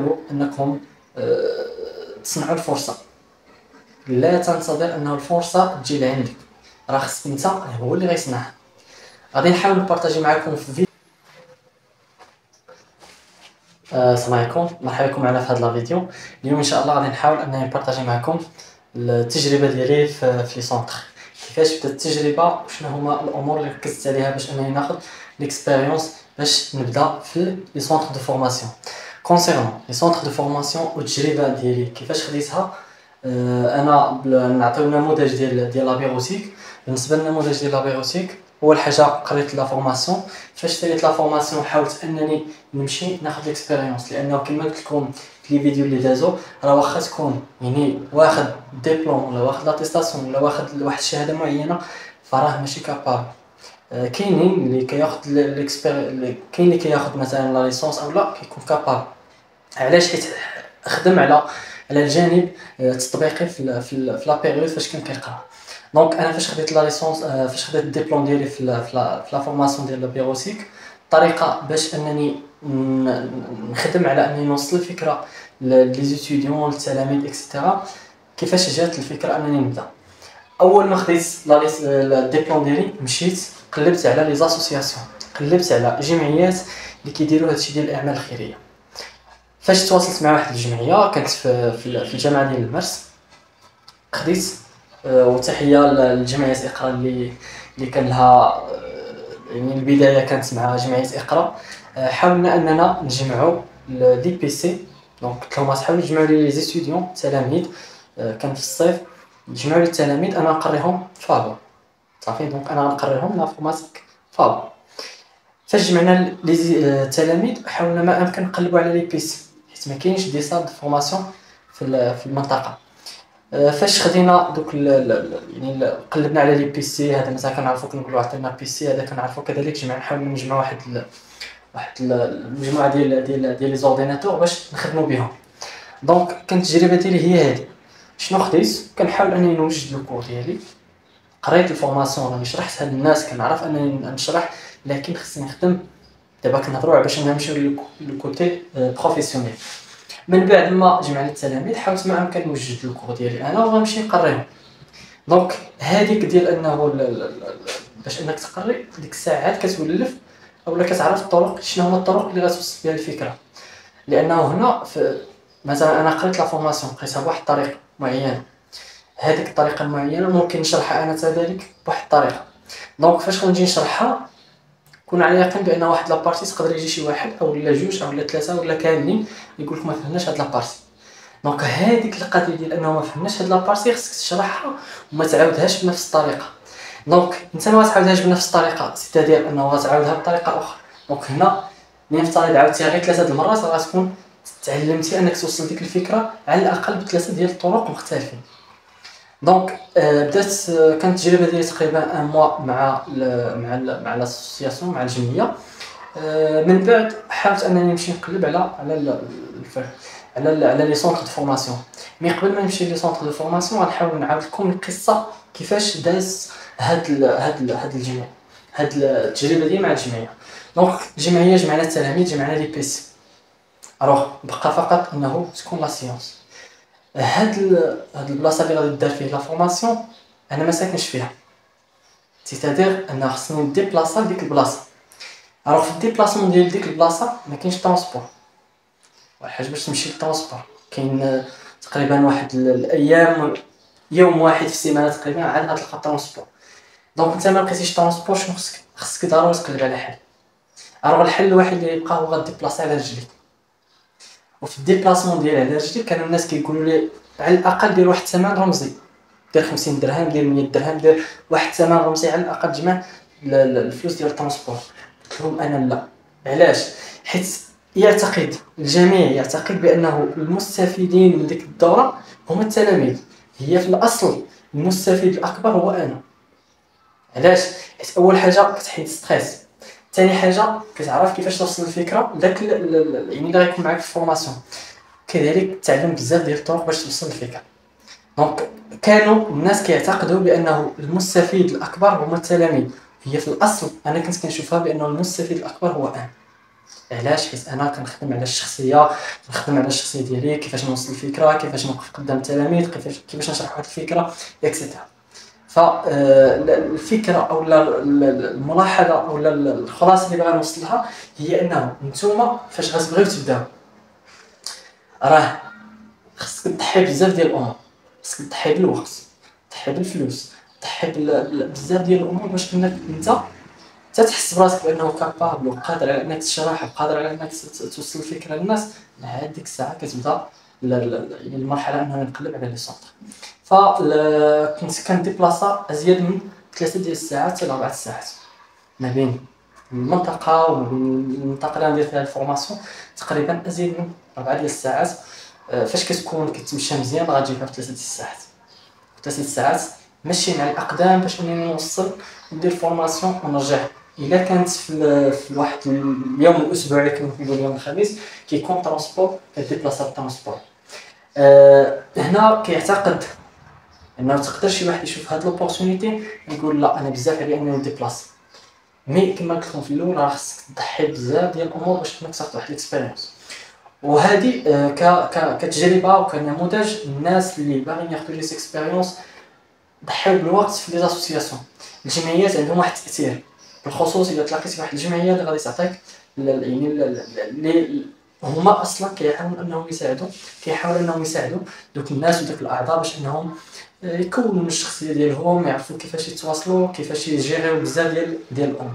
حاولوا أنكم آه، تصنعوا الفرصة. لا تنتظر أنه الفرصة تجي لعندك. راه خصك أنت هو اللي غيصنعها. غادي نحاول نبارطاجي معكم في فيديو. آه، السلام عليكم. مرحبا بكم معنا في هذا الفيديو. اليوم إن شاء الله غادي نحاول أنني نبارطاجي معكم التجربة ديالي في في لي سونتر. كيفاش بدات التجربة؟ وشنو هما الأمور اللي ركزت عليها باش أنني ناخذ l'expérience باش نبدأ في les centres de formation؟ concernant les centres de formation والتجربه ديالي كيفاش خديتها أنا نعطيو نموذج ديال ديال la bureautique بالنسبة للنموذج ديال la bureautique اول حاجة قريت la formation فاش شريت la formation حاولت أنني نمشي ناخذ l'expérience لأنه كما قلت لكم في les vidéos اللي دازو راه واخا تكون يعني واخد ديبلوم ولا واخد l'attestation ولا واخد واحد الشهادة معينة فراه ماشي capable آه، كاينين اللي كياخد l'expérience كاين اللي كياخد مثلا la licence أو لا كيكون capable علاش حيت خدم على على الجانب التطبيقي في في, في la période فاش كان كيقرا. donc أنا فاش خديت la licence آه، فاش خديت الدبلوم ديالي في في la formation ديال ال bureautique الطريقة باش أنني نخدم على أنني نوصل الفكرة les étudiants للتلاميذ et cetera كيفاش جات الفكرة أنني نبدأ. أول ما خديت الدبلوم ديالي مشيت قلبت على لي زاسوسياسيون قلبت على جمعيات اللي كيديروا هادشي ديال الإعمال الخيرية. فاش تواصلت مع واحد الجمعية كانت في في الجامعة ديال المرس خديت آه، وتحية للجمعيه إقرا اللي اللي كان لها آه، يعني البداية كانت مع جمعية إقرا. آه، حاولنا أننا نجمعوا des PC donc قلت لهم تحاولوا تجمعوا لي لي التلاميذ كان في الصيف. جمعوا لي التلاميذ أنا نقريهم فابور صافي donc أنا غنقريهم l'informatique فابور فاش جمعنا لي التلاميذ حاولنا ما أمكن نقلبوا على les PC حيت ما كاينش des salles de formation في في المنطقة. آه، فاش خدينا دوك يعني قلبنا على les PC هذا مثلا كنعرفو كنقولوا عطينا PC هذا كنعرفو كذلك جمع نحاول نجمع واحد ال... واحد المجموعة ديال ديال ديال les ordinateurs باش نخدمو بهم donc كانت التجربة ديالي هي هذه شنو خديت؟ كنحاول أنني نوجد le cours ديالي. قريت ال formation راني شرحتها للناس كنعرف أنني نشرح لكن خصني نخدم دابا كنهضروا باش نمشيو لل côté professionnel من بعد ما جمعنا التلاميذ حاولت ما امكن نوجد ال cours ديالي أنا وغنمشي نقريهم. donc هذيك ديال أنه باش أنك تقري ديك الساعات كتولف أولا كتعرف الطرق شنو هما الطرق اللي غتوصل بها الفكرة. لأنه هنا في مثلا أنا قريت la formation قريتها بواحد الطريقة معينة. هذيك الطريقة المعينة ممكن نشرحها أنا كذلك بواحد الطريقة. donc فاش غنجي نشرحها كون على يقين بأن واحد la partie تقدر يجي شي واحد أو لا جوج أو لا ثلاثة ولا كاملين يقول لك ما فهمناش هاد la partie donc هذيك القضية ديال أنه ما فهمناش هاد la partie خصك تشرحها وما تعاودهاش بنفس الطريقة. donc انت ما تعاودهاش بنفس الطريقة c'est-à-dire أنه غتعاودها بطريقة أخرى. donc هنا نفترض عاودتيها غير ثلاثة المرات غتكون تعلمتي أنك توصل ديك الفكرة على الأقل بثلاثة ديال الطرق مختلفين. donc بدات كانت التجربه ديالي تقريبا un mois مع ل مع ل مع l'association مع الجمعيه من بعد حاولت انني نمشي نقلب على على على على les centres de formation mais قبل ما نمشي les centres de formation غنحاول نعاود لكم القصة كيفاش داز هاد هاد هاد الجمعيه هاد التجربه ديالي مع الجمعيه donc الجمعيه جمعنا التلاميذ جمعنا les PC alors بقى فقط انه تكون la séance هاد هاد البلاصة اللي غادي دار فيه la formation أنا ما ساكنش فيها. c'est-à-dire أنا خصني نديبلاصا لديك البلاصة. alors في ال déplacement ديال ديك البلاصة ما كاينش transport حاجة باش تمشي لل transport كاين تقريبا واحد الأيام يوم واحد في السيمانة تقريبا عاد غتلقى transport donc أنت ما لقيتيش transport شنو خصك؟ خصك ضروري تقلب على حل. alors الحل الوحيد اللي يبقى هو غاديبلاصي على رجليك. وفي ال déplacement على رجلي كانوا الناس كيقولوا لي على الأقل دير واحد الثمن رمزي. دير 50 درهم دير 100 درهم دير واحد الثمن رمزي على الأقل تجمع الفلوس ديال ال transport. قلت لهم أنا لا. علاش؟ حيت يعتقد الجميع يعتقد بأنه المستفيدين من ديك الدورة هما التلاميذ. هي في الأصل المستفيد الأكبر هو أنا. علاش؟ حيت أول حاجة كتحيد stress ثاني حاجة كتعرف كيفاش توصل الفكرة؟ لذاك يعني اللي غيكون معاك في ال formation. كذلك تعلم بزاف ديال الطرق باش توصل الفكرة. donc كانوا الناس كيعتقدوا بأنه المستفيد الأكبر هما التلاميذ. هي في الأصل أنا كنت كنشوفها بأنه المستفيد الأكبر هو أنا. علاش؟ حيت أنا كنخدم على الشخصية كنخدم على الشخصية ديالي كيفاش نوصل الفكرة كيفاش نوقف قدام التلاميذ كيفاش كيفاش نشرح واحد الفكرة et cetera فالفكرة أو الملاحظة أو الخلاصة اللي باغي نوصلها هي إنه نتوما فاش غتبغيو تبداو راه خصك تضحي بزاف ديال الأمور خصك تضحي بالوقت تضحي بالفلوس تضحي بزاف ديال الأمور باش إنك أنت تتحس براسك بأنه capable وقادر على إنك تشرح وقادر على إنك توصل الفكرة للناس. مع ديك الساعة كتبدأ المرحلة انه نقلب على les centres. ف كنت كنديبلاصا أزيد من ثلاثة ديال الساعات حتى أربعة الساعات. ما بين المنطقة المنطقة اللي ندير فيها ال formation تقريبا أزيد من أربعة ديال الساعات. آه، فاش كتكون كتمشى مزيان فيها في ثلاثة ديال الساعات. ثلاثة الساعات ماشي مع الأقدام باش أنني نوصل ندير formation ونرجع. إلا كانت في, في واحد اليوم الاسبوعي كما كنقولوا اليوم الخميس كيكون transport كديبلاصا بال transport أه هنا كيعتقد إنه تقدر شي واحد يشوف هاد l'opportunité يقول لا أنا بزاف علي انني نديبلاص mais كما قلت لكم في الأول راه خصك تضحي بزاف ديال الأمور باش انك تاخذ واحد ال expérience وهذه آه، كتجربة وكنموذج الناس اللي باغيين ياخذوا les expériences ضحيو بالوقت في les associations الجمعيات عندهم واحد التأثير. بالخصوص إذا تلاقيتي واحد الجمعية اللي غادي تعطيك يعني اللي هما أصلا كيحاولوا إنهم يساعدوا كيحاولوا إنهم يساعدوا دوك الناس ودوك الأعضاء باش إنهم يكونوا الشخصية ديالهم يعرفوا كيفاش يتواصلوا كيفاش يجيريو بزاف ديال ديال الأمور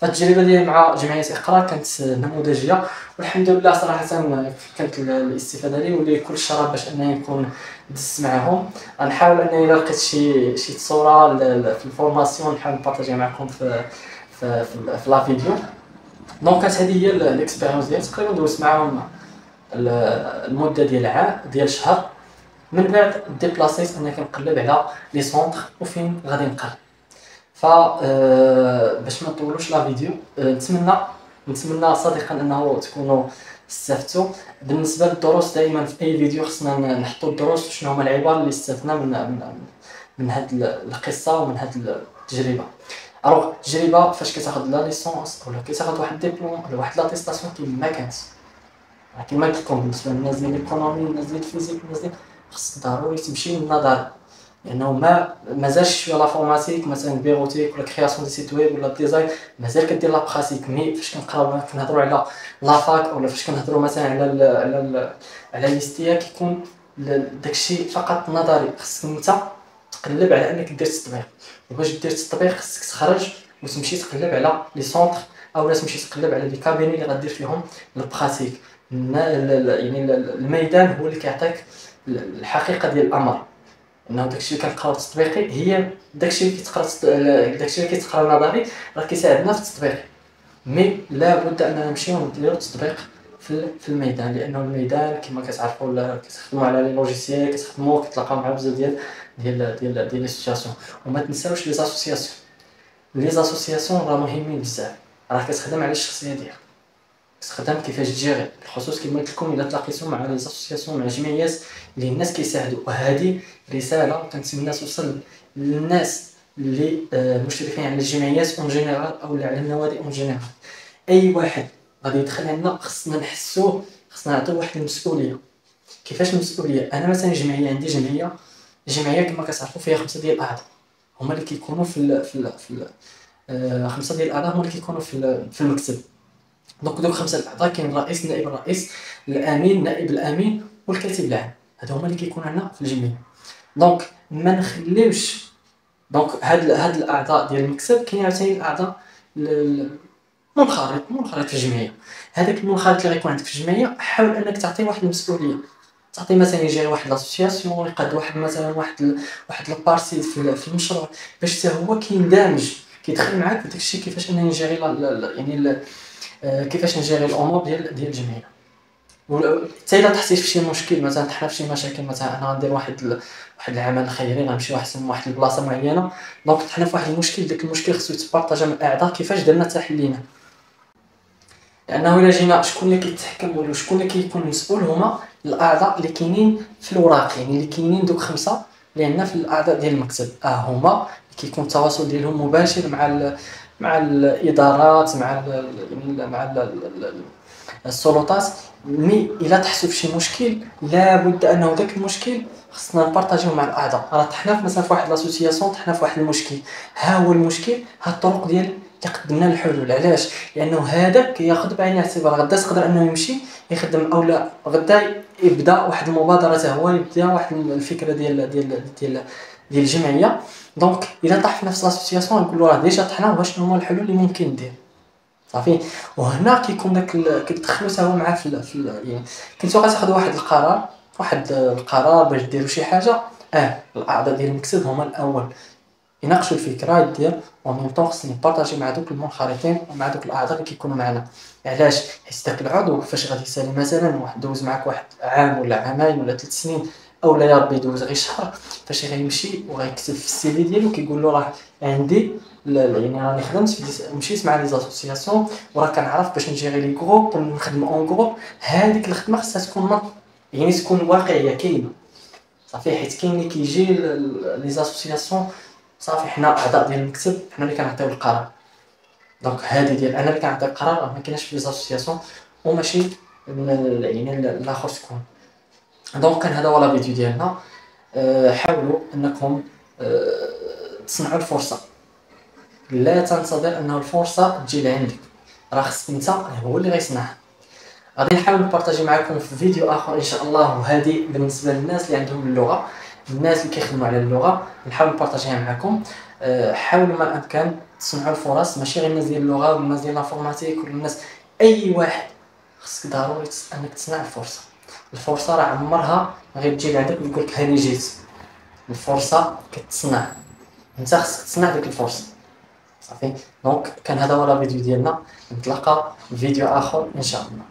فالتجربه ديالي مع جمعية إقرا كانت نموذجية والحمد لله صراحة كانت الاستفادة لي ولي كل الشرف باش أنني نكون دزت معاهم. غنحاول أنني إلا لقيت شي شي صورة في ال formation نحاول نبارطاجيها معكم في في في, في la vidéo. donc كانت هذه هي ال expérience ديالي. تقريبا دوزت معاهم المدة ديال عام ديال شهر من بعد ديبلاسيت انني كنقلب على les centres وفين غادي نقرب ف آه، باش ما نطولوش la vidéo آه، نتمنى نتمنى صدقا أنه تكونوا استفدتوا. بالنسبة للدروس دائما في أي فيديو خصنا نحطوا الدروس شنو هما العبر اللي استفدنا من من من هاد القصة ومن هاد التجربة. alors التجربة فاش كتاخذ la licence ولا كتاخذ واحد الدبلوم ولا واحد l'attestation كيما كانت. كيما قلت لكم بالنسبة للناس ديال l'économie الناس ديال ال physique الناس ديال خص ضروري تمشي للنظر لأنه ما مازالش شوية l'informatique مثلا bureautique ولا création des sites web ولا design مازال كدير la pratique mais فاش كنقراو كنهضروا على la fac ولا فاش كنهضروا مثلا على ال على على l'ISTA كيكون داكشي فقط نظري. خصك أنت تقلب على أنك دير التطبيق وباش دير التطبيق خصك تخرج وتمشي تقلب على les centres أو تمشي تقلب على les cabinets اللي غدير فيهم ال pratique يعني الميدان هو اللي كيعطيك الحقيقة ديال الأمر إنه داكشي اللي كنقراو التطبيقي هي داكشي اللي كيتقرا داكشي اللي كيتقرا نظري راه كيساعدنا في التطبيق. mais لابد أننا نمشيو نديرو التطبيق في في الميدان لأنه الميدان كما كتعرفوا ولا كتخدموا على les logiciels كتخدموا كتلاقاو مع بزاف ديال ديال ديال ديال les situations وما تنساوش les associations. les associations راه مهمين بزاف راه كتخدم على الشخصية ديالك. تخدم كيفاش تجيري بالخصوص كما قلت لكم إلا تلاقيتو مع les مع جمعيات اللي الناس كيساعدوا وهذه رسالة كنتمنى توصل للناس اللي آه، مشرفين على الجمعيات en général أو على النوادي en général أي واحد غادي يدخل عندنا خصنا نحسوه خصنا نعطيو واحد المسؤولية. كيفاش المسؤوليه أنا مثلا جمعية عندي جمعية جمعية كما كتعرفوا فيها خمسة ديال الأعضاء. هما اللي كيكونوا في ال في ال في ال آه، خمسة ديال الأعضاء هما اللي كيكونوا في في المكتب. donc دوك خمسة الاعضاء كاين الرئيس نائب الرئيس الأمين نائب الأمين والكاتب العام هادو هما اللي كيكونوا عندنا في الجمعيه donc ما نخليوش donc هاد هاد الأعضاء ديال المكتب كاين عاوتاني الأعضاء منخرط منخرط في الجمعية. هذاك المنخرط اللي غيكون عندك في الجمعية حاول أنك تعطيه واحد المسؤولية. تعطي مثلا يجي واحد l'association يقاد واحد مثلا واحد واحد ال partie في المشروع باش حتى هو كيندمج كيدخل معاك في داكشي كيفاش أنني نجيري يعني آه، كيفاش نجيري الأمور ديال ديال الجمعيه حتى إلا طحتي في شي مشكل مثلا طحنا في شي مشاكل مثلا أنا غندير واحد واحد العمل خيري غنمشي واحد واحد البلاصة معينة donc طحنا في واحد المشكل داك المشكل خصو يتبارطاجا مع الأعضاء كيفاش درنا حتى حلينا لأنه إلا جينا شكون اللي كيتحكم ولا شكون اللي كيكون مسؤول؟ هما الأعضاء اللي كاينين في الوراق يعني اللي كاينين دوك خمسة اللي عندنا في الأعضاء ديال المكتب. آه هما كيكون التواصل ديالهم مباشر مع مع الإدارات مع ال يعني مع ال السلطات. mais إلا طحتوا في شي مشكل لابد أنه ذاك المشكل خصنا نبارطاجيو مع الأعضاء. راه طحنا مثلا في واحد la situation طحنا في واحد المشكل. ها هو المشكل؟ ها الطرق ديال اللي قدمنا الحلول. علاش؟ لأنه هذاك ياخذ بعين الاعتبار. غدا تقدر أنه يمشي يخدم أو لا. غدا يبدأ واحد المبادرة هو يبدأ واحد الفكرة ديال ديال ديال ديال الجمعية. donc إلا طاح في نفس la situation نقول له راه déjà طحنا وشنو هما الحلول اللي ممكن ندير؟ صافي. وهنا كيكون داك كتدخلوا حتى هو معاه في, في يعني كنتو غتاخذوا واحد القرار واحد القرار باش ديروا شي حاجة. آه الأعضاء ديال المكتب هما الأول. يناقشوا الفكرة يدير. ومن طون خصني نبارطاجي مع دوك المنخرطين ومع دوك الأعضاء اللي كيكونوا معنا. علاش؟ حيت داك العضو فاش غادي يسالي مثلا واحد دوز معاك واحد عام ولا عامين ولا ثلاث سنين أو لا يا ربي يدوز غير شهر. فاش غيمشي وغيكتب في ال CV ديالو كيقول له راه عندي يعني راني خدمت مشيت مع les associations وراه كنعرف باش نجيري les groupes ونخدم en groupe هذيك الخدمة خصها تكون يعني تكون واقعية كاينة. صافي حيت كاين اللي كيجي les associations صافي حنا أعضاء ديال المكتب حنا اللي كنعطيو القرار. donc هادي ديال أنا اللي كنعطي القرار ما كايناش في les associations وماشي يعني الآخر تكون. donc كان هذا هو la vidéo ديالنا أه حاولوا إنكم أه تصنعوا الفرصة. لا تنتظر إنه الفرصة تجي لعندك. راه خصك أنت هو اللي غيصنعها. غادي نحاول نبارطاجي معكم في فيديو آخر إن شاء الله وهذه بالنسبة للناس اللي عندهم اللغة الناس اللي كيخدموا على اللغة. نحاول نبارطاجيها معكم أه حاولوا ما الأمكن تصنعوا الفرص. ماشي غير الناس ديال اللغة ولا الناس ديال l'informatique ولا الناس أي واحد خصك ضروري إنك تصنع الفرصة. الفرصة راه عمرها ما غير تجي لعندك ويقول لك هاني جيت. الفرصة كتصنع. انت خصك تصنع ديك الفرصة. صافي. دونك كان هذا هو الفيديو ديالنا. نتلاقى في فيديو آخر إن شاء الله.